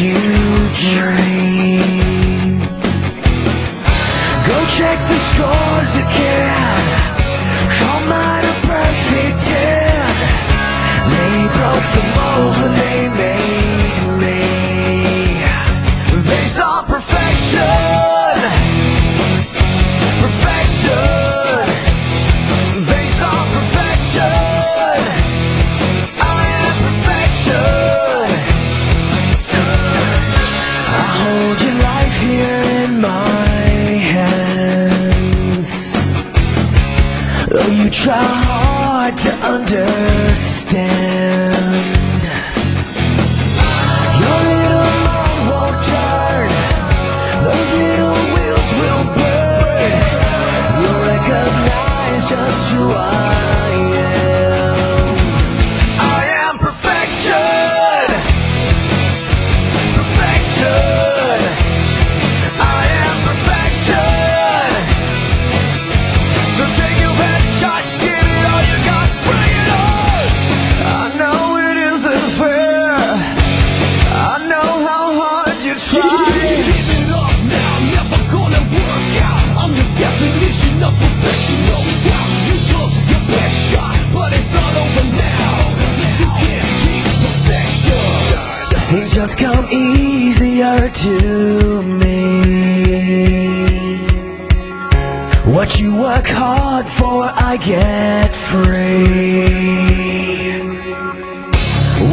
you dream. Go check the scores again. Though you try hard to understand. Your little mind won't turn. Those little wheels will burn. You'll recognize just who I just come easier to me. What you work hard for, I get free.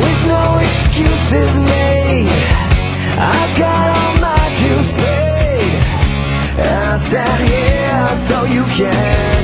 With no excuses made, I've got all my dues paid. And I stand here so you can